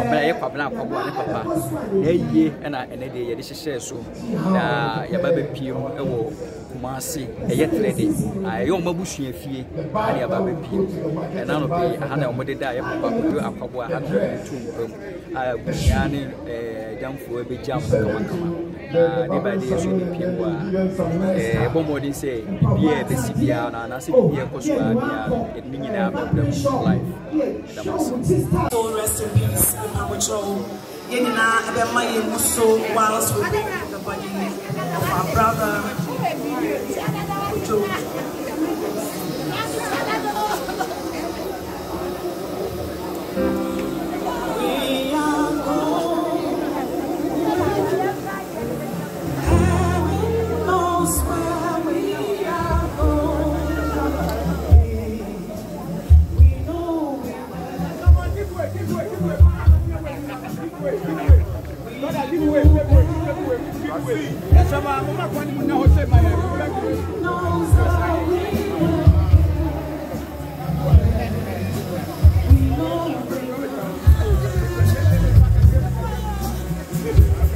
ɔbɛn ɛyɛ kwabena akɔboa ne papa. Na ɛyie ɛna ɛnɛ deɛ yɛde hyehyɛɛ so. Na yɛba bɛpie mu ɛwɔ kumase ɛyɛ trɛ de ɛyɛ ɔmo abusua fie ɛna yɛba bɛpie ɛna no pɛ aha na ɔmo deda ɛyɛ papa kɔbia akɔboa aha na ɔmo tu mpam a abusua ne ɛɛ gyamfoɔ ɛbɛgya mo kamakama. Na ne ba de nso ne pie mu a ɛɛ ɛbɔ mmɔden sɛ biribi a ɛbɛsi biara no anaasɛ biribi a ɛkɔ so a biara yɛde ne nyinaa bɛbrɛ mu life. Ɛda soul rest in peace Awocho. Yenina Ebema Yemuso whilst we bury the body of our brother ṣe o. Brother, give way, give way, give way, give way. Yes, sir, I'm not going to now say my It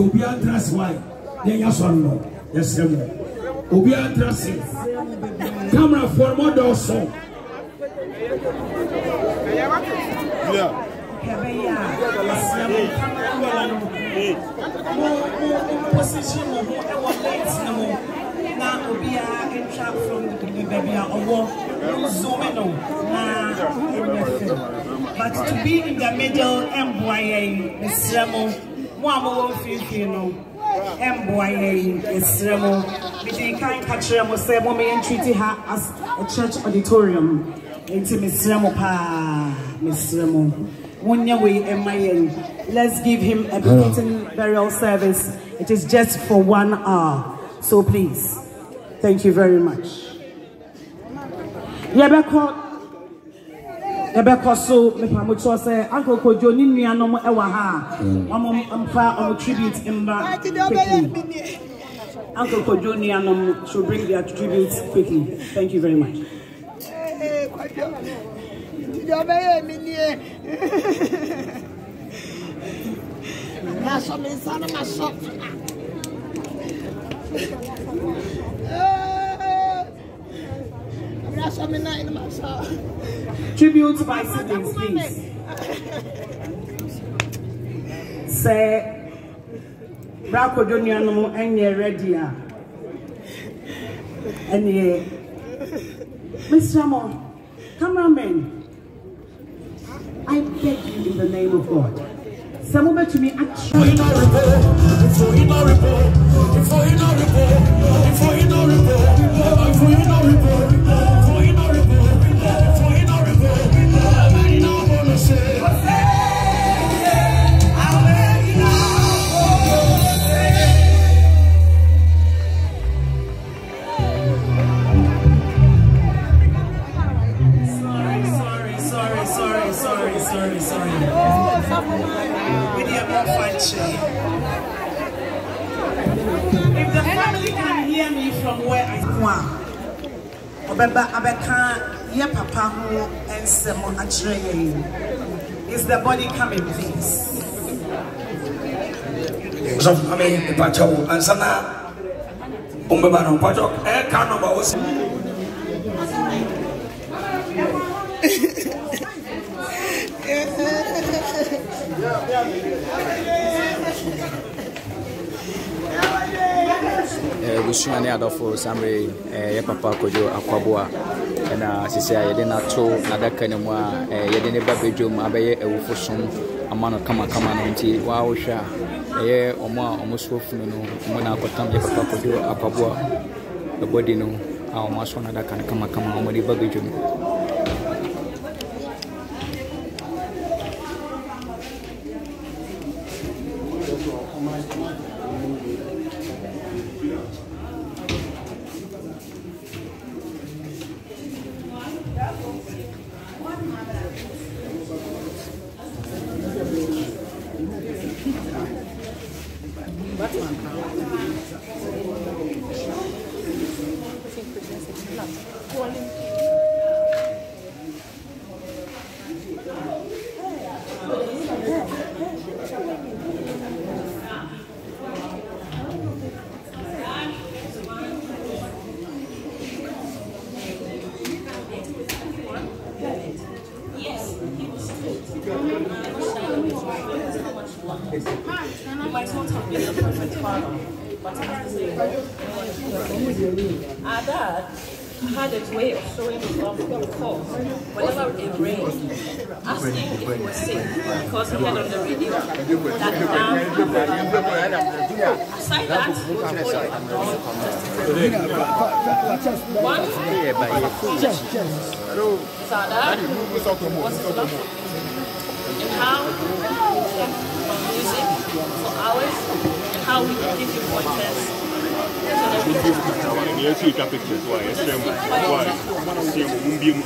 afei obiara ntena ase wae yɛnyɛ asɔre no. Yɛsrɛ mu obiara ntena ase kamerafoɔ no mo. na obiara ntwa from the baabi a ɔwɔ nzome no na but to be in the middle ɛmboa yɛn eh, mesrɛ mo Eh, mo a mowɔ mfimfini no. Ɛmboa yɛn yɛsrɛ mo. Mede kan ka kyerɛ mo sɛ mo meyɛ ntreaty ha as a church auditorium. Nti mesrɛ mo paa mesrɛ mo wonyɛ wei ɛma eh, yɛn eh, let's give him a befitting burial service. It is just for one hour. So please thank you very much. Yɛbɛkɔ ɛbɛkɔ so mepamotwerɛ sɛ ankokodwo ne nnuanom ɛwɔ ha. Mm. A wɔmomfa ɔmo tribute mmra quickly. ankokodwo nnuanom should bring their tribute quickly. Thank you very much. Nasọ mi nsa ma sọ. Tribute by siblings, please. Sɛ Brakodo nuanom ɛnyɛ ready a ɛneɛ Mr. Mo, cameraman, I beg you in the name of God. Sɛ mobɛtumi akyerɛ Sorry, sorry, sorry, sorry. We need more fun If the family can hear me from where I am, Obeba Abeka, ye papa ho ensemo akyerɛ. Is the body coming, please? sɔfo ame mpakyɛ wo ansa na wombɛba no mpakyɛ ɛka nɔba wo abusua ne adɔfo samre yɛ papa kodwo akwaboa. Ɛna sisi a yɛde nato n'adaka no mu a eh, yɛde ne ba bɛdwom abɛyɛ awufo som ama no kamakama no nti waa wohwɛ a ɛyɛ ɔmo a ɔmo so funu no ɔmo na akɔtam yɛ papa kodwo akwaboa. Ɛbɔdi no a ɔmo asɔ n'adaka no kamakama ɔmo de ba bɛdwom Our dad had a way of showing love, of course, whenever it rained, asking if because he heard on the radio that now, aside that, one, was philosophy and how for hours and how we can give you pointers. and everything. And yes, you got pictures. Why? Yes, sir. Why? Sir, mumbi mu.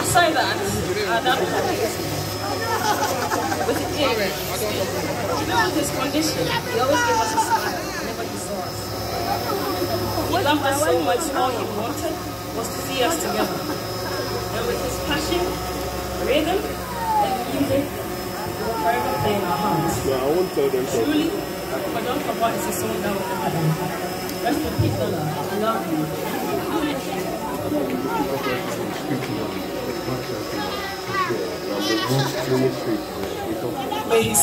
Aside that, uh, that with the age, even with his condition, he always gave us a smile saw us. He loved us so much, all he wanted was to see us together. And with his passion, rhythm, and music, we will forever play in our hearts. Yeah, I won't tell them so. Truly, Madame Papa is a soul that will never die. Rest in peace, Lola. I love you. May his